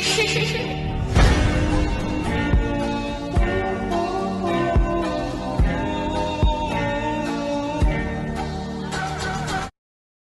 是是是